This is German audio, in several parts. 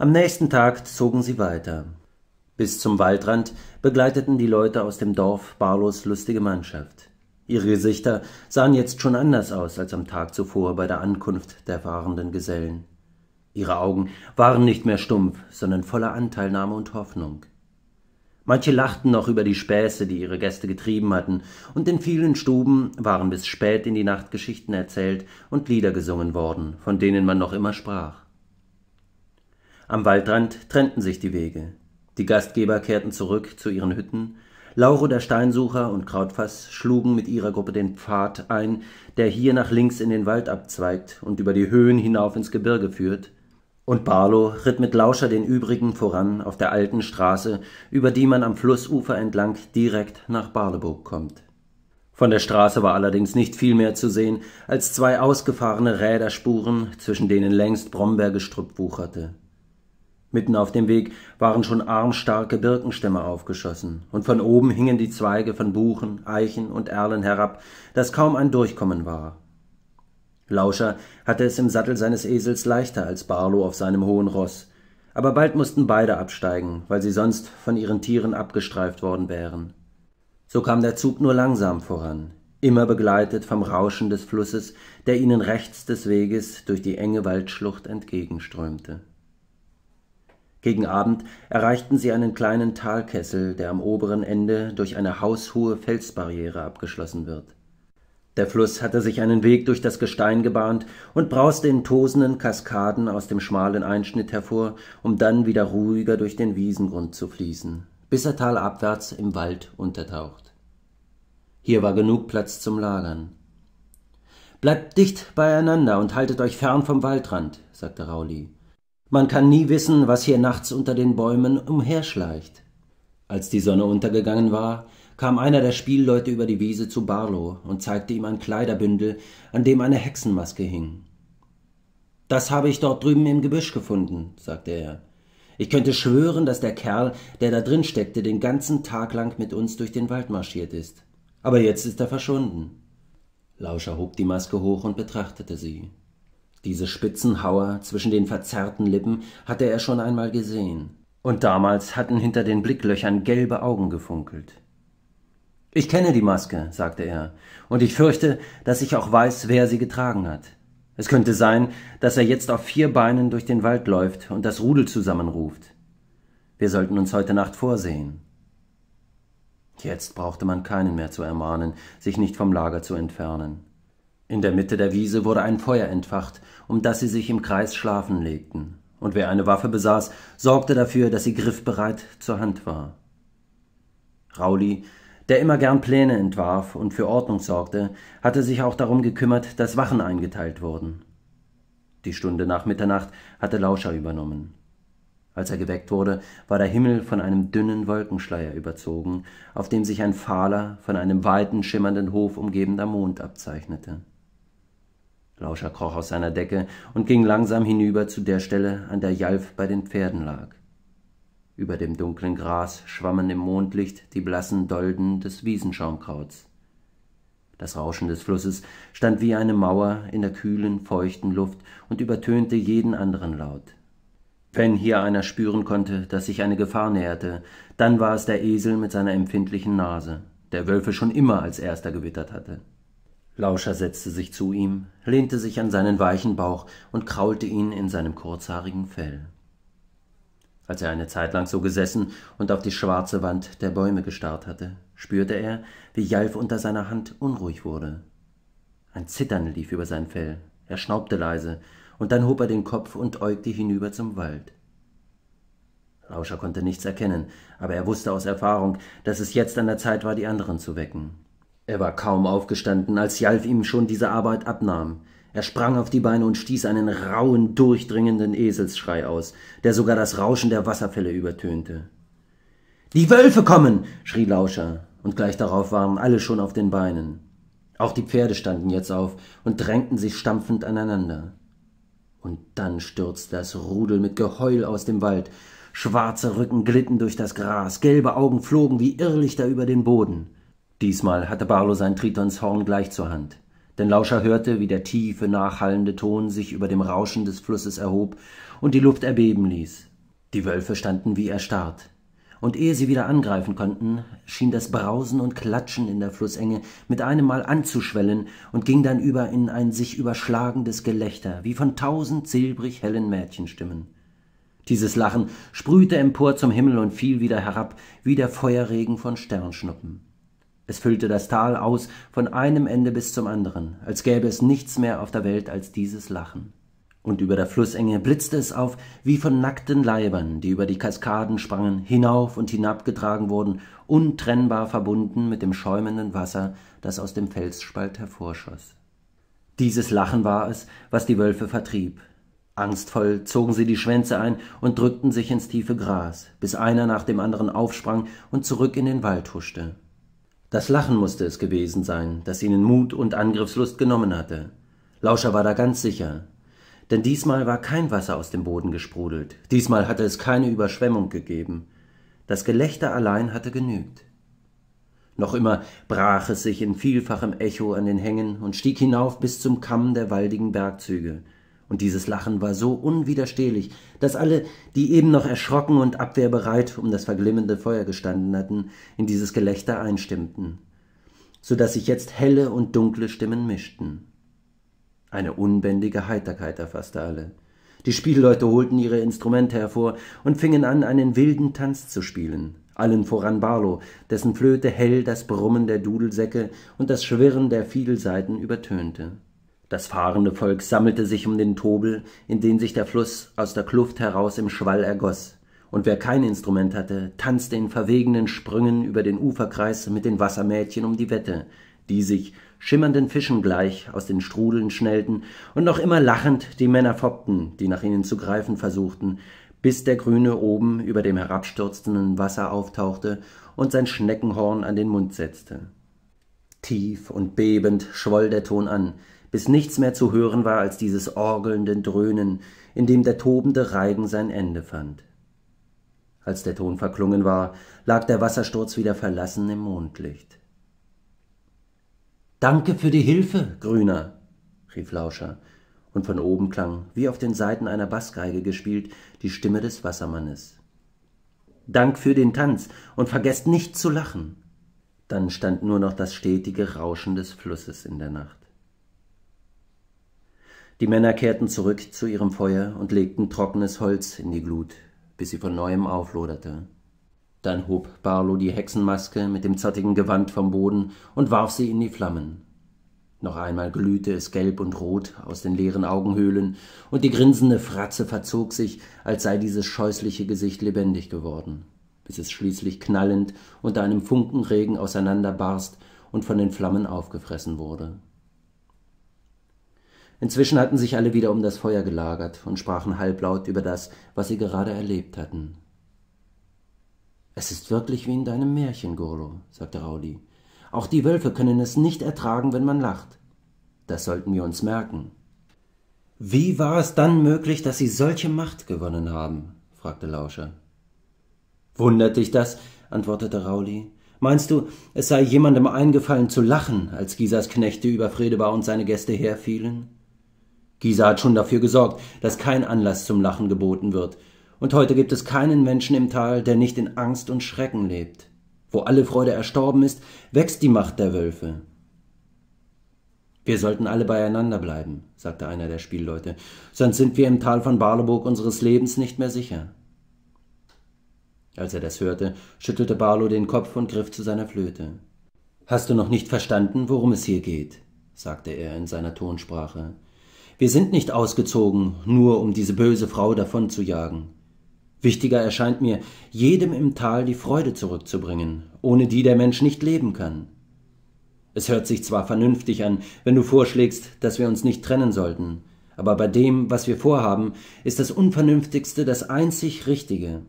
Am nächsten Tag zogen sie weiter. Bis zum Waldrand begleiteten die Leute aus dem Dorf Barlos lustige Mannschaft. Ihre Gesichter sahen jetzt schon anders aus als am Tag zuvor bei der Ankunft der fahrenden Gesellen. Ihre Augen waren nicht mehr stumpf, sondern voller Anteilnahme und Hoffnung. Manche lachten noch über die Späße, die ihre Gäste getrieben hatten, und in vielen Stuben waren bis spät in die Nacht Geschichten erzählt und Lieder gesungen worden, von denen man noch immer sprach. Am Waldrand trennten sich die Wege. Die Gastgeber kehrten zurück zu ihren Hütten. Lauro der Steinsucher und Krautfass schlugen mit ihrer Gruppe den Pfad ein, der hier nach links in den Wald abzweigt und über die Höhen hinauf ins Gebirge führt. Und Barlow ritt mit Lauscher den übrigen voran auf der alten Straße, über die man am Flussufer entlang direkt nach Barleburg kommt. Von der Straße war allerdings nicht viel mehr zu sehen als zwei ausgefahrene Räderspuren, zwischen denen längst Brombeergestrüpp wucherte. Mitten auf dem Weg waren schon armstarke Birkenstämme aufgeschossen, und von oben hingen die Zweige von Buchen, Eichen und Erlen herab, dass kaum ein Durchkommen war. Lauscher hatte es im Sattel seines Esels leichter als Barlow auf seinem hohen Ross, aber bald mussten beide absteigen, weil sie sonst von ihren Tieren abgestreift worden wären. So kam der Zug nur langsam voran, immer begleitet vom Rauschen des Flusses, der ihnen rechts des Weges durch die enge Waldschlucht entgegenströmte. Gegen Abend erreichten sie einen kleinen Talkessel, der am oberen Ende durch eine haushohe Felsbarriere abgeschlossen wird. Der Fluss hatte sich einen Weg durch das Gestein gebahnt und brauste in tosenden Kaskaden aus dem schmalen Einschnitt hervor, um dann wieder ruhiger durch den Wiesengrund zu fließen, bis er talabwärts im Wald untertaucht. Hier war genug Platz zum Lagern. Bleibt dicht beieinander und haltet euch fern vom Waldrand, sagte Rauli. Man kann nie wissen, was hier nachts unter den Bäumen umherschleicht. Als die Sonne untergegangen war, kam einer der Spielleute über die Wiese zu Barlow und zeigte ihm ein Kleiderbündel, an dem eine Hexenmaske hing. Das habe ich dort drüben im Gebüsch gefunden, sagte er. Ich könnte schwören, dass der Kerl, der da drin steckte, den ganzen Tag lang mit uns durch den Wald marschiert ist. Aber jetzt ist er verschwunden. Lauscher hob die Maske hoch und betrachtete sie. Diese spitzen Hauer zwischen den verzerrten Lippen hatte er schon einmal gesehen, und damals hatten hinter den Blicklöchern gelbe Augen gefunkelt. Ich kenne die Maske, sagte er, und ich fürchte, dass ich auch weiß, wer sie getragen hat. Es könnte sein, dass er jetzt auf vier Beinen durch den Wald läuft und das Rudel zusammenruft. Wir sollten uns heute Nacht vorsehen. Jetzt brauchte man keinen mehr zu ermahnen, sich nicht vom Lager zu entfernen. In der Mitte der Wiese wurde ein Feuer entfacht, um das sie sich im Kreis schlafen legten, und wer eine Waffe besaß, sorgte dafür, dass sie griffbereit zur Hand war. Rauli, der immer gern Pläne entwarf und für Ordnung sorgte, hatte sich auch darum gekümmert, dass Wachen eingeteilt wurden. Die Stunde nach Mitternacht hatte Lauscher übernommen. Als er geweckt wurde, war der Himmel von einem dünnen Wolkenschleier überzogen, auf dem sich ein fahler, von einem weiten, schimmernden Hof umgebener Mond abzeichnete. Lauscher kroch aus seiner Decke und ging langsam hinüber zu der Stelle, an der Jalf bei den Pferden lag. Über dem dunklen Gras schwammen im Mondlicht die blassen Dolden des Wiesenschaumkrauts. Das Rauschen des Flusses stand wie eine Mauer in der kühlen, feuchten Luft und übertönte jeden anderen Laut. Wenn hier einer spüren konnte, dass sich eine Gefahr näherte, dann war es der Esel mit seiner empfindlichen Nase, der Wölfe schon immer als erster gewittert hatte. Lauscher setzte sich zu ihm, lehnte sich an seinen weichen Bauch und kraulte ihn in seinem kurzhaarigen Fell. Als er eine Zeit lang so gesessen und auf die schwarze Wand der Bäume gestarrt hatte, spürte er, wie Jalf unter seiner Hand unruhig wurde. Ein Zittern lief über sein Fell, er schnaubte leise, und dann hob er den Kopf und äugte hinüber zum Wald. Lauscher konnte nichts erkennen, aber er wusste aus Erfahrung, dass es jetzt an der Zeit war, die anderen zu wecken. Er war kaum aufgestanden, als Jalf ihm schon diese Arbeit abnahm. Er sprang auf die Beine und stieß einen rauen, durchdringenden Eselsschrei aus, der sogar das Rauschen der Wasserfälle übertönte. Die Wölfe kommen! schrie Lauscher, und gleich darauf waren alle schon auf den Beinen. Auch die Pferde standen jetzt auf und drängten sich stampfend aneinander. Und dann stürzte das Rudel mit Geheul aus dem Wald. Schwarze Rücken glitten durch das Gras, gelbe Augen flogen wie Irrlichter über den Boden. Diesmal hatte Barlow sein Tritonshorn gleich zur Hand. Denn Lauscher hörte, wie der tiefe, nachhallende Ton sich über dem Rauschen des Flusses erhob und die Luft erbeben ließ. Die Wölfe standen wie erstarrt und ehe sie wieder angreifen konnten, schien das Brausen und Klatschen in der Flussenge mit einem Mal anzuschwellen und ging dann über in ein sich überschlagendes Gelächter, wie von tausend silbrig hellen Mädchenstimmen. Dieses Lachen sprühte empor zum Himmel und fiel wieder herab, wie der Feuerregen von Sternschnuppen. Es füllte das Tal aus von einem Ende bis zum anderen, als gäbe es nichts mehr auf der Welt als dieses Lachen und über der Flussenge blitzte es auf wie von nackten Leibern, die über die Kaskaden sprangen, hinauf und hinabgetragen wurden, untrennbar verbunden mit dem schäumenden Wasser, das aus dem Felsspalt hervorschoss. Dieses Lachen war es, was die Wölfe vertrieb. Angstvoll zogen sie die Schwänze ein und drückten sich ins tiefe Gras, bis einer nach dem anderen aufsprang und zurück in den Wald huschte. Das Lachen musste es gewesen sein, das ihnen Mut und Angriffslust genommen hatte. Lauscher war da ganz sicher, denn diesmal war kein Wasser aus dem Boden gesprudelt, diesmal hatte es keine Überschwemmung gegeben. Das Gelächter allein hatte genügt. Noch immer brach es sich in vielfachem Echo an den Hängen und stieg hinauf bis zum Kamm der waldigen Bergzüge. Und dieses Lachen war so unwiderstehlich, dass alle, die eben noch erschrocken und abwehrbereit um das verglimmende Feuer gestanden hatten, in dieses Gelächter einstimmten, so dass sich jetzt helle und dunkle Stimmen mischten. Eine unbändige Heiterkeit erfasste alle. Die Spielleute holten ihre Instrumente hervor und fingen an, einen wilden Tanz zu spielen. Allen voran Barlow, dessen Flöte hell das Brummen der Dudelsäcke und das Schwirren der Fiedelsaiten übertönte. Das fahrende Volk sammelte sich um den Tobel, in den sich der Fluss aus der Kluft heraus im Schwall ergoss, und wer kein Instrument hatte, tanzte in verwegenen Sprüngen über den Uferkreis mit den Wassermädchen um die Wette, die sich, schimmernden Fischen gleich, aus den Strudeln schnellten und noch immer lachend die Männer foppten, die nach ihnen zu greifen versuchten, bis der Grüne oben über dem herabstürzenden Wasser auftauchte und sein Schneckenhorn an den Mund setzte. Tief und bebend schwoll der Ton an, bis nichts mehr zu hören war als dieses orgelnde Dröhnen, in dem der tobende Reigen sein Ende fand. Als der Ton verklungen war, lag der Wassersturz wieder verlassen im Mondlicht. Danke für die Hilfe, Grüner, rief Lauscher, und von oben klang, wie auf den Saiten einer Bassgeige gespielt, die Stimme des Wassermannes. Dank für den Tanz und vergesst nicht zu lachen. Dann stand nur noch das stetige Rauschen des Flusses in der Nacht. Die Männer kehrten zurück zu ihrem Feuer und legten trockenes Holz in die Glut, bis sie von neuem aufloderte. Dann hob Barlow die Hexenmaske mit dem zottigen Gewand vom Boden und warf sie in die Flammen. Noch einmal glühte es gelb und rot aus den leeren Augenhöhlen, und die grinsende Fratze verzog sich, als sei dieses scheußliche Gesicht lebendig geworden, bis es schließlich knallend unter einem Funkenregen auseinanderbarst und von den Flammen aufgefressen wurde. Inzwischen hatten sich alle wieder um das Feuer gelagert und sprachen halblaut über das, was sie gerade erlebt hatten. Es ist wirklich wie in deinem Märchen, Gurlo, sagte Rauli. Auch die Wölfe können es nicht ertragen, wenn man lacht. Das sollten wir uns merken. Wie war es dann möglich, dass sie solche Macht gewonnen haben? fragte Lauscher. Wundert dich das? antwortete Rauli. Meinst du, es sei jemandem eingefallen zu lachen, als Gisas Knechte über Fredebar und seine Gäste herfielen? Gisa hat schon dafür gesorgt, dass kein Anlass zum Lachen geboten wird, und heute gibt es keinen Menschen im Tal, der nicht in Angst und Schrecken lebt. Wo alle Freude erstorben ist, wächst die Macht der Wölfe. Wir sollten alle beieinander bleiben, sagte einer der Spielleute, sonst sind wir im Tal von Barloburg unseres Lebens nicht mehr sicher. Als er das hörte, schüttelte Barlow den Kopf und griff zu seiner Flöte. Hast du noch nicht verstanden, worum es hier geht? sagte er in seiner Tonsprache. Wir sind nicht ausgezogen, nur um diese böse Frau davon zu jagen. Wichtiger erscheint mir, jedem im Tal die Freude zurückzubringen, ohne die der Mensch nicht leben kann. Es hört sich zwar vernünftig an, wenn du vorschlägst, dass wir uns nicht trennen sollten, aber bei dem, was wir vorhaben, ist das Unvernünftigste das einzig Richtige.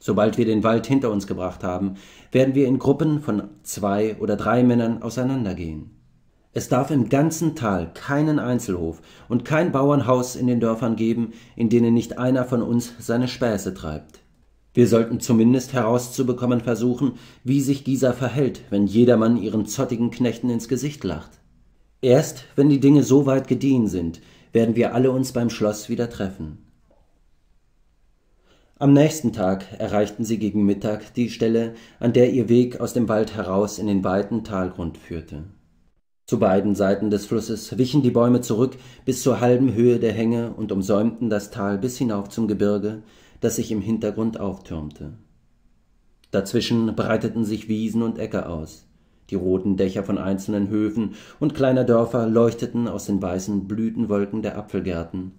Sobald wir den Wald hinter uns gebracht haben, werden wir in Gruppen von zwei oder drei Männern auseinandergehen. Es darf im ganzen Tal keinen Einzelhof und kein Bauernhaus in den Dörfern geben, in denen nicht einer von uns seine Späße treibt. Wir sollten zumindest herauszubekommen versuchen, wie sich Gisa verhält, wenn jedermann ihren zottigen Knechten ins Gesicht lacht. Erst wenn die Dinge so weit gediehen sind, werden wir alle uns beim Schloss wieder treffen. Am nächsten Tag erreichten sie gegen Mittag die Stelle, an der ihr Weg aus dem Wald heraus in den weiten Talgrund führte. Zu beiden Seiten des Flusses wichen die Bäume zurück bis zur halben Höhe der Hänge und umsäumten das Tal bis hinauf zum Gebirge, das sich im Hintergrund auftürmte. Dazwischen breiteten sich Wiesen und Äcker aus. Die roten Dächer von einzelnen Höfen und kleiner Dörfer leuchteten aus den weißen Blütenwolken der Apfelgärten,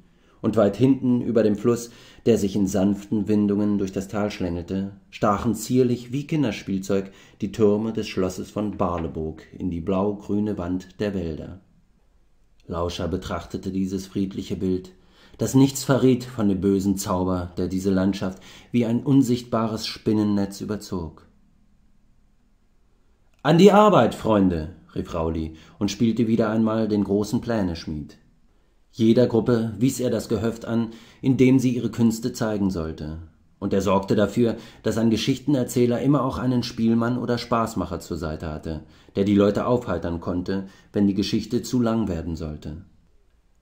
und weit hinten über dem Fluss, der sich in sanften Windungen durch das Tal schlängelte, stachen zierlich wie Kinderspielzeug die Türme des Schlosses von Barleburg in die blau-grüne Wand der Wälder. Lauscher betrachtete dieses friedliche Bild, das nichts verriet von dem bösen Zauber, der diese Landschaft wie ein unsichtbares Spinnennetz überzog. An die Arbeit, Freunde, rief Rauli und spielte wieder einmal den großen Pläneschmied. Jeder Gruppe wies er das Gehöft an, in dem sie ihre Künste zeigen sollte, und er sorgte dafür, dass ein Geschichtenerzähler immer auch einen Spielmann oder Spaßmacher zur Seite hatte, der die Leute aufheitern konnte, wenn die Geschichte zu lang werden sollte.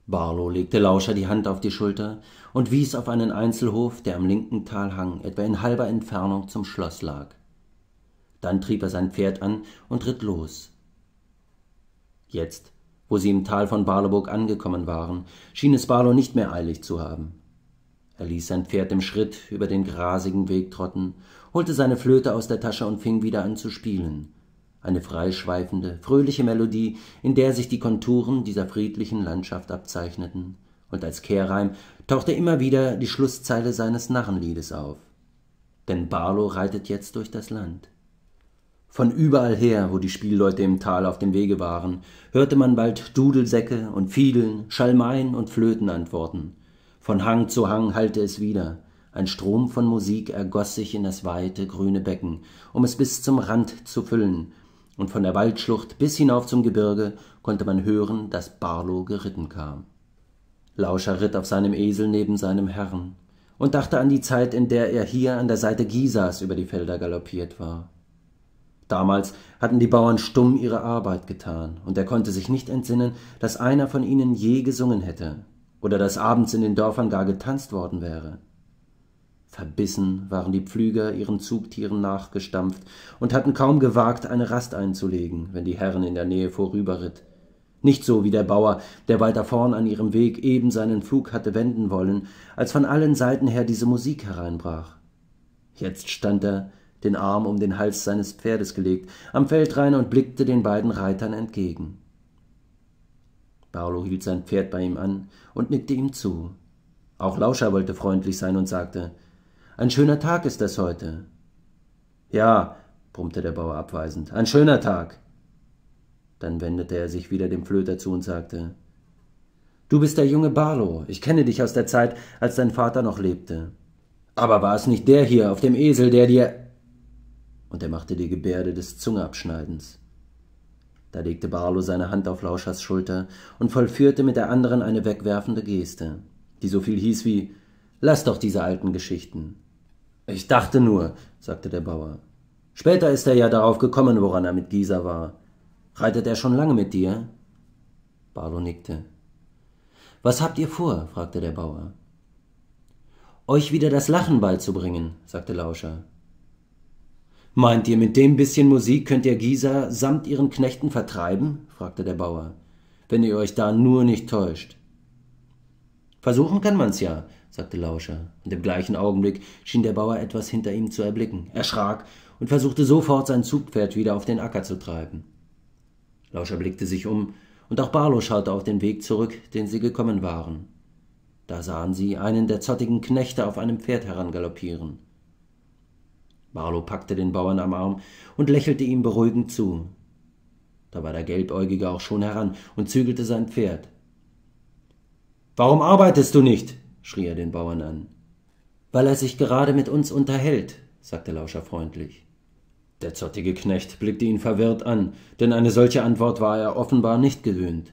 Barlow legte Lauscher die Hand auf die Schulter und wies auf einen Einzelhof, der am linken Talhang etwa in halber Entfernung zum Schloss lag. Dann trieb er sein Pferd an und ritt los. Jetzt wo sie im Tal von Barleburg angekommen waren, schien es Barlow nicht mehr eilig zu haben. Er ließ sein Pferd im Schritt über den grasigen Weg trotten, holte seine Flöte aus der Tasche und fing wieder an zu spielen. Eine freischweifende, fröhliche Melodie, in der sich die Konturen dieser friedlichen Landschaft abzeichneten, und als Kehrreim tauchte immer wieder die Schlusszeile seines Narrenliedes auf. Denn Barlow reitet jetzt durch das Land. Von überall her, wo die Spielleute im Tal auf dem Wege waren, hörte man bald Dudelsäcke und Fiedeln, Schalmeien und Flöten antworten. Von Hang zu Hang hallte es wieder. Ein Strom von Musik ergoss sich in das weite, grüne Becken, um es bis zum Rand zu füllen, und von der Waldschlucht bis hinauf zum Gebirge konnte man hören, dass Barlow geritten kam. Lauscher ritt auf seinem Esel neben seinem Herrn und dachte an die Zeit, in der er hier an der Seite Gisas über die Felder galoppiert war. Damals hatten die Bauern stumm ihre Arbeit getan, und er konnte sich nicht entsinnen, dass einer von ihnen je gesungen hätte oder dass abends in den Dörfern gar getanzt worden wäre. Verbissen waren die Pflüger ihren Zugtieren nachgestampft und hatten kaum gewagt, eine Rast einzulegen, wenn die Herren in der Nähe vorüberritt. Nicht so wie der Bauer, der weiter vorn an ihrem Weg eben seinen Flug hatte wenden wollen, als von allen Seiten her diese Musik hereinbrach. Jetzt stand er, den Arm um den Hals seines Pferdes gelegt, am Feldrain und blickte den beiden Reitern entgegen. Barlow hielt sein Pferd bei ihm an und nickte ihm zu. Auch Lauscher wollte freundlich sein und sagte, ein schöner Tag ist das heute. Ja, brummte der Bauer abweisend, ein schöner Tag. Dann wendete er sich wieder dem Flöter zu und sagte, Du bist der junge Barlow, ich kenne dich aus der Zeit, als dein Vater noch lebte. Aber war es nicht der hier auf dem Esel, der dir und er machte die Gebärde des Zungeabschneidens. Da legte Barlow seine Hand auf Lauschers Schulter und vollführte mit der anderen eine wegwerfende Geste, die so viel hieß wie Lass doch diese alten Geschichten. Ich dachte nur, sagte der Bauer. Später ist er ja darauf gekommen, woran er mit Gisa war. Reitet er schon lange mit dir? Barlow nickte. Was habt ihr vor? fragte der Bauer. Euch wieder das Lachen beizubringen, sagte Lauscher. Meint ihr, mit dem bisschen Musik könnt ihr Gisa samt ihren Knechten vertreiben? fragte der Bauer. Wenn ihr euch da nur nicht täuscht. Versuchen kann man's ja, sagte Lauscher, und im gleichen Augenblick schien der Bauer etwas hinter ihm zu erblicken, erschrak und versuchte sofort sein Zugpferd wieder auf den Acker zu treiben. Lauscher blickte sich um, und auch Barlow schaute auf den Weg zurück, den sie gekommen waren. Da sahen sie einen der zottigen Knechte auf einem Pferd herangaloppieren. Barlow packte den Bauern am Arm und lächelte ihm beruhigend zu. Da war der Gelbäugige auch schon heran und zügelte sein Pferd. Warum arbeitest du nicht? schrie er den Bauern an. Weil er sich gerade mit uns unterhält, sagte Lauscher freundlich. Der zottige Knecht blickte ihn verwirrt an, denn eine solche Antwort war er offenbar nicht gewöhnt.